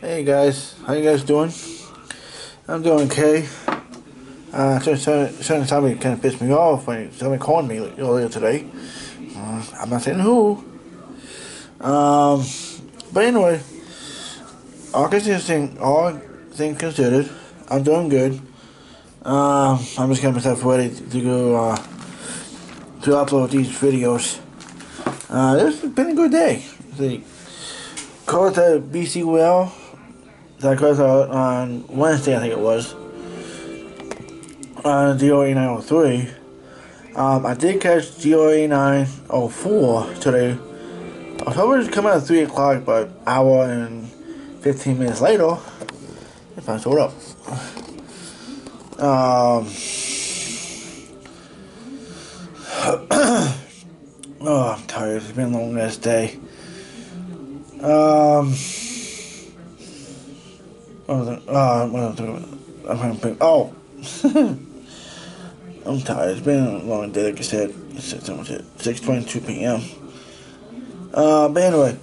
Hey guys, how you guys doing? I'm doing okay. Uh, certain somebody kind of pissed me off when somebody called me earlier today. Uh, I'm not saying who. Um, but anyway, all consistent, all things considered, I'm doing good. Uh, I'm just getting myself ready to go uh, to upload these videos. Uh, this has been a good day. The called the BC Well that goes out on Wednesday, I think it was, on DOA 903. Um, I did catch DOA 904 today. I was hoping to come out at 3 o'clock, but hour and 15 minutes later, if I showed up. Um, oh, I'm tired. It's been a long day. Um, Uh, to think. Oh, I'm tired. It's been a long day, like I said. It's 6:22 p.m. Uh, but anyway,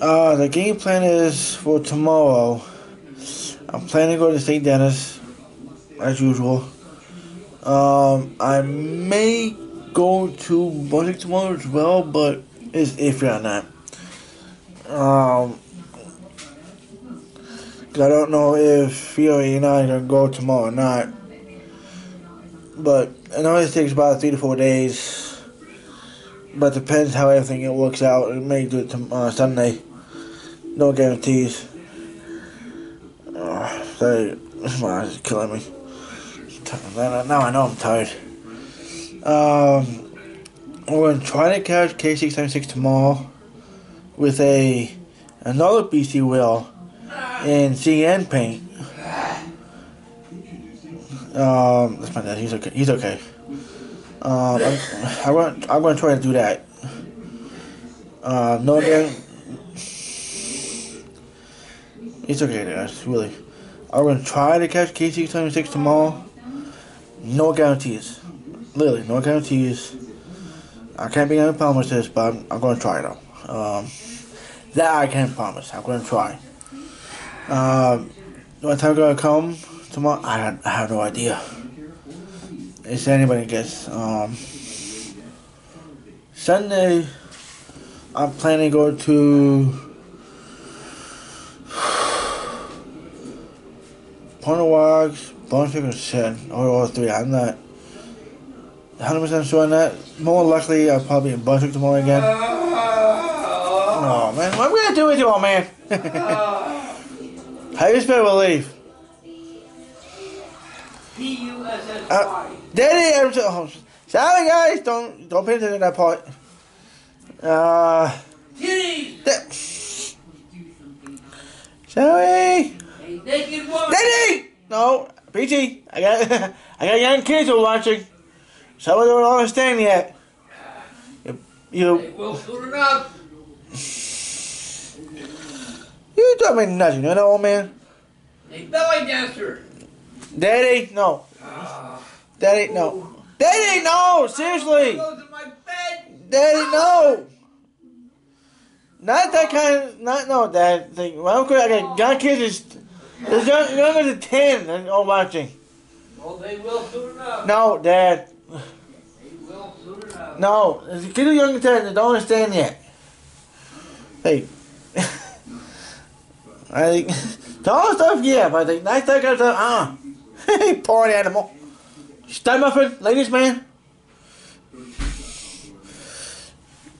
uh, the game plan is for tomorrow. I'm planning to go to St. Denis, as usual. Um, I may go to Buzzing tomorrow as well, but it's iffy on that. Um, I don't know if Fiore and I are going to go tomorrow or not. But it it takes about three to four days. But depends how everything it works out. It may do it to, uh, Sunday. No guarantees. Oh, sorry, my eyes killing me. Now I know I'm tired. Um, we're going to try to catch K696 tomorrow with a another BC wheel in CN paint. Um, that's my dad. He's okay. He's okay. Um, I'm, I'm going. I'm to try to do that. Uh, no. It's okay, guys. Really. I'm to try to catch KC76 tomorrow. No guarantees. Literally, no guarantees. I can't be any promises, but I'm, I'm to try though. Um, that I can't promise. I'm going to try. Um, what time going to come tomorrow? I, I have no idea. It's anybody guess. Um, Sunday, I'm planning to go to Point of Wags, Brunswick, and Shen. Or all three. I'm not 100% sure on that. More likely, I'll probably be in Brunswick tomorrow again. Oh man, what are we gonna do with you, old man? How you spell believe? Uh, Daddy, I'm oh, sorry guys, don't don't pay attention to that part. Uh, that, sorry. Daddy, no, PG, I got I got young kids who are watching. Some of them don't understand yet. You, you. Well, soon enough. You don't mean nothing, you know, old man. A belly dancer. Daddy, no. Ah. Daddy, no. Daddy, no. Seriously. Goes in my bed. Daddy, no. Ah. Not that kind of, not, no, Dad. Thing. Well, I'm good. I got young kids is, is young, younger than 10 and all watching. Well, they will soon enough. No, Dad. They will soon enough. No. The kids are younger than 10 that don't understand yet. Hey. I think, tall stuff, yeah, but the nice stuff, kind of stuff, uh. Hey, poor animal. Stud muffin, ladies man.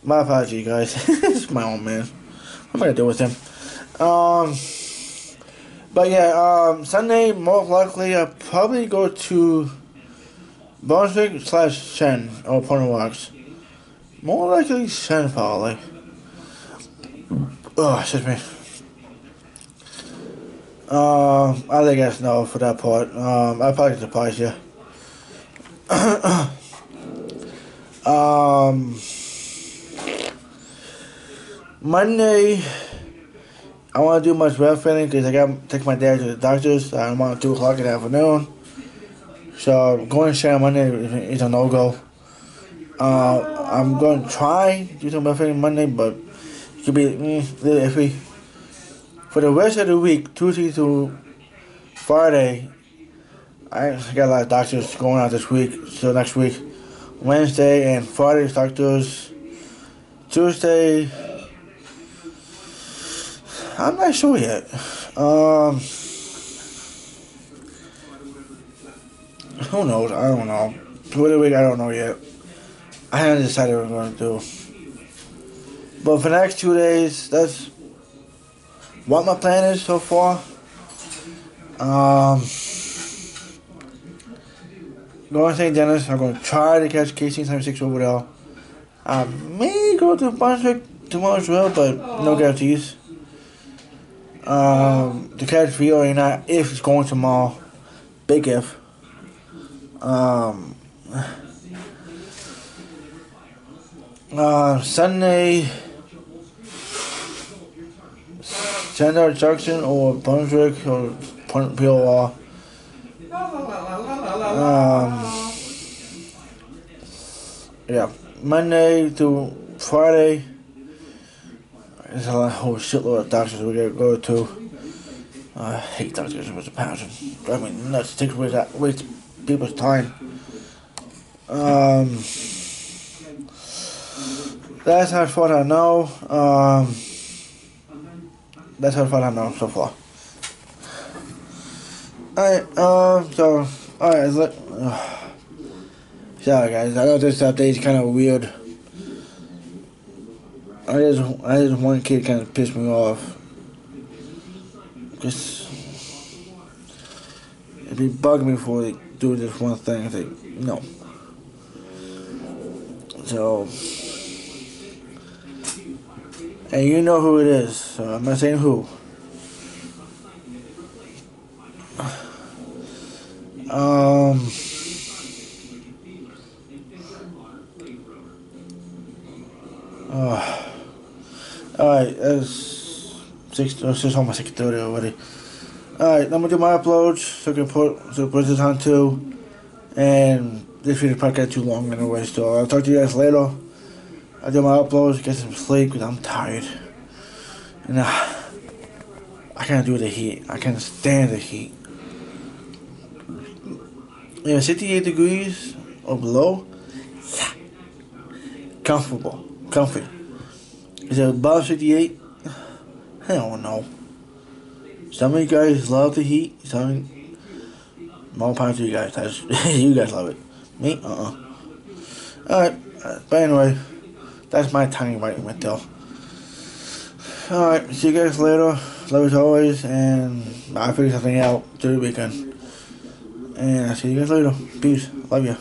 My apology, guys. it's my own man. What am I gonna do with him? Um, but yeah, um, Sunday, most likely, I'll probably go to Brunswick slash Shen or of Walks. More likely Shen, probably. Oh, excuse me. I think that's no for that part. Um, I probably surprise you. um, Monday, I want to do much breath training because I got to take my dad to the doctor's. I'm on 2 o'clock in the afternoon. So going to share Monday is a no go. Uh, I'm going to try to do some breath training Monday, but it could be mm, a little iffy. For the rest of the week, Tuesday to Friday, I got a lot of doctors going out this week, so next week. Wednesday and Friday doctors. Tuesday, I'm not sure yet. Um, who knows? I don't know. For week, I don't know yet. I haven't decided what I'm going to do. But for the next two days, that's what my plan is so far. Um, going to St. Dennis. I'm going to try to catch KC 76 over there. I may go to Brunswick tomorrow as well, but no guarantees. Um, to catch Rio or not, if it's going tomorrow. Big if. Um, uh, Sunday, Sandar Jackson or Brunswick or POR. Um, yeah, Monday to Friday. There's a whole shitload of doctors we gotta go to. I hate doctors with a passion. Drive me nuts. Take away that waste people's time. Um, that's how far I know. Um, that's how far I know so far. Alright, um, so, alright, let, uh, sorry guys, I know this update is kind of weird. I just, I just one kid kind of pissed me off. Just, if he bugged me for like, doing this one thing, I think, no. So, and you know who it is, so I'm not saying who. Um, uh, Alright, that's six. It's just almost six thirty already. Alright, I'm gonna do my uploads so I can put so put this on too. And this video probably got too long anyway. So I'll talk to you guys later. I'll do my uploads, get some sleep because I'm tired. And uh, I can't do the heat. I can't stand the heat. Yeah, 68 degrees or below. Yeah. Comfortable. Comfy. Is it above 58? Hell no. Some of you guys love the heat. Some more power to you guys. You guys love it. Me? Uh-uh. Alright. But anyway, that's my tiny right there. Alright, see you guys later. Love as always, and I'll figure something out through the weekend. And I'll see you guys later. Peace. Love you.